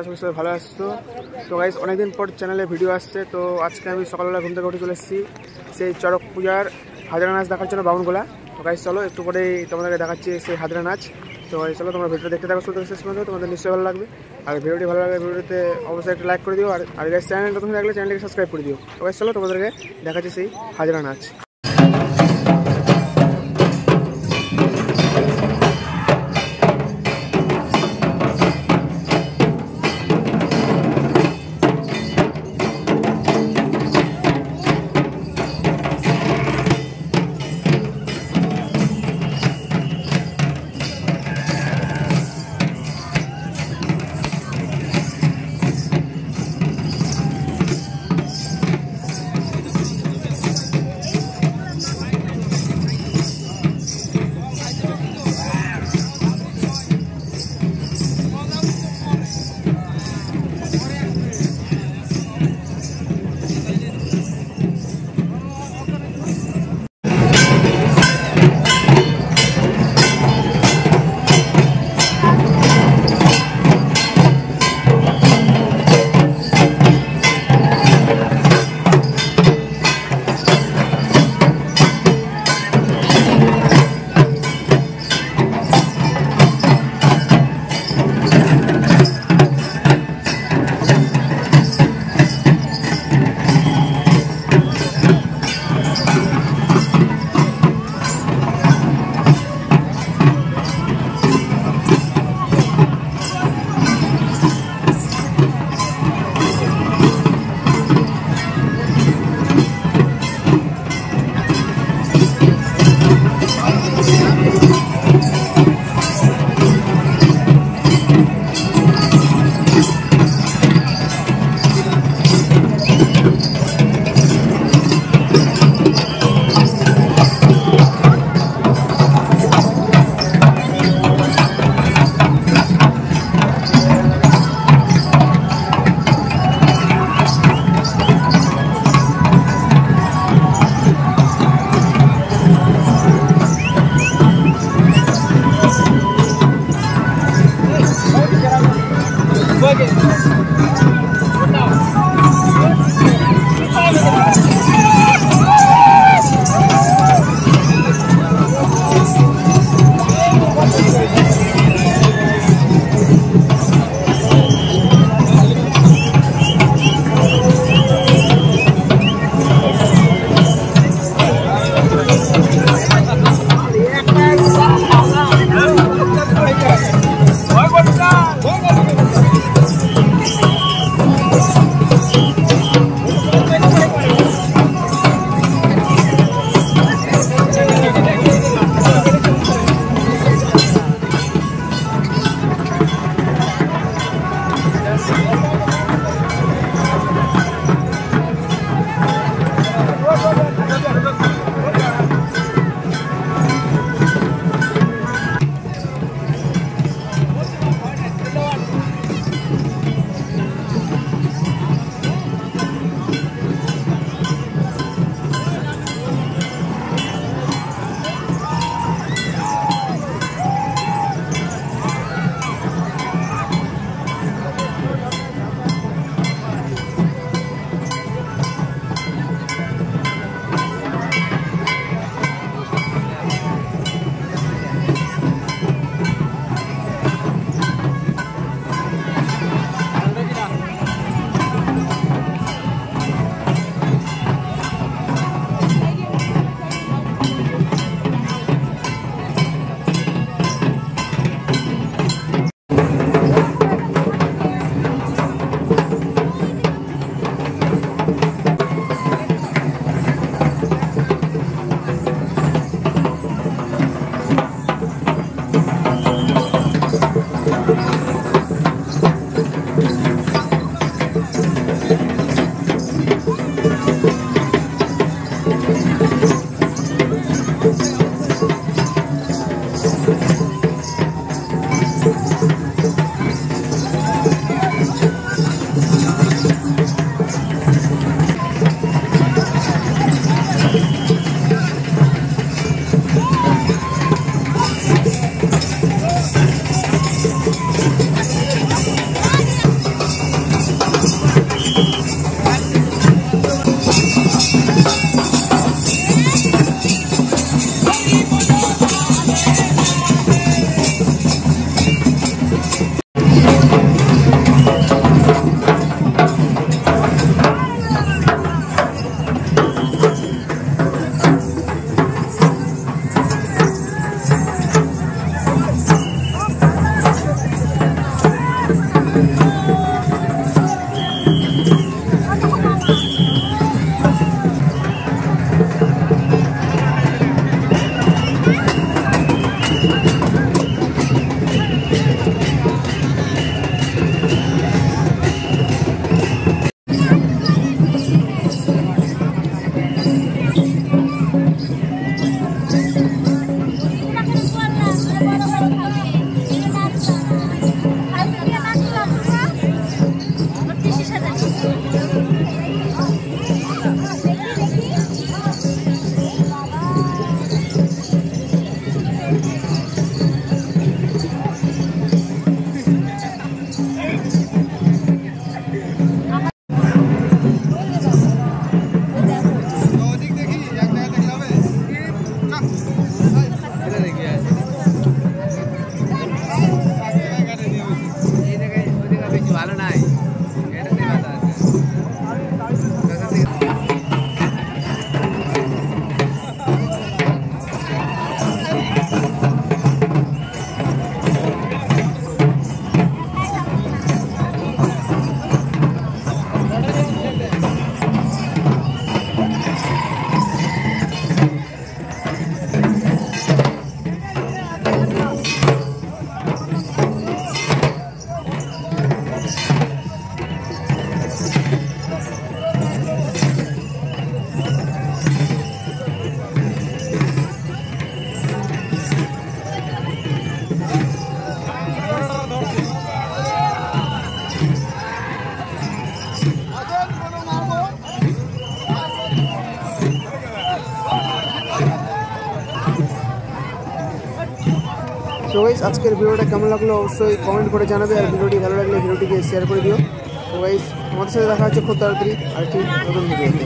আশা করি সবাই ভালো আসছো। তো গাইস অনেকদিন পর চ্যানেলে ভিডিও আসছে, তো আজকে আমি সকালবেলা ঘুম থেকে উঠে চলে এসেছি। সেই চড়ক পূজার হাজারা নাচ দেখার জন্য বাউনগোলা তো গাইস চলো একটু পরেই তোমাদেরকে দেখাচ্ছি সেই হাজারা নাচ। তো চলো তোমরা ভিডিও দেখতে থাকো শুরু শেষ পর্যন্ত। তোমাদের নিশ্চয়ই ভালো লাগবে। আর ভিডিওটি ভালো লাগলে ভিডিওতে অবশ্যই একটা লাইক করে দিও। আর আর গাইস চ্যানেলটা তুমি থাকলে চ্যানেলকে সাবস্ক্রাইব করে দিও। তো গাইস চলো তোমাদেরকে দেখাচ্ছি সেই হাজারা নাচ। তো গাইস আজকের ভিডিওটা কেমন লাগল অবশ্যই কমেন্ট করে জানাবে আর ভিডিওটি ভালো লাগলে ভিডিওটিকে শেয়ার করে দিও। তো গাইস আমাদের সাথে দেখা হচ্ছে খুব তাড়াতাড়ি আর ঠিক নতুন ভিডিওতে